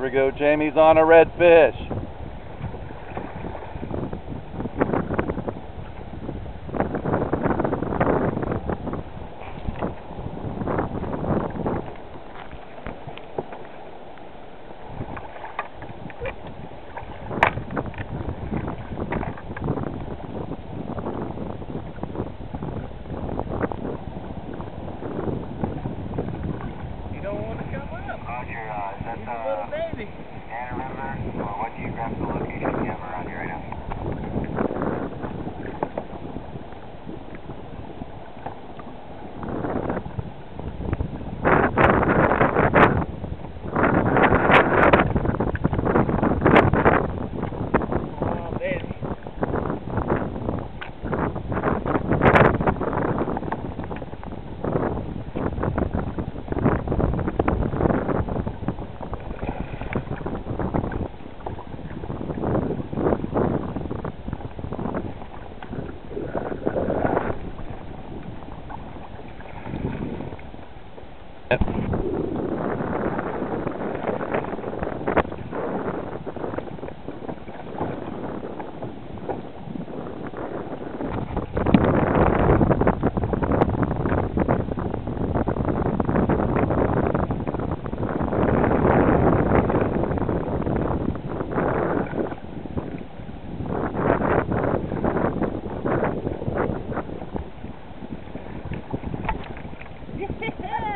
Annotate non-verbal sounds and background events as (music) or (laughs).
we go. Jamie's on a redfish. Yeah. Yep. Yeah. (laughs)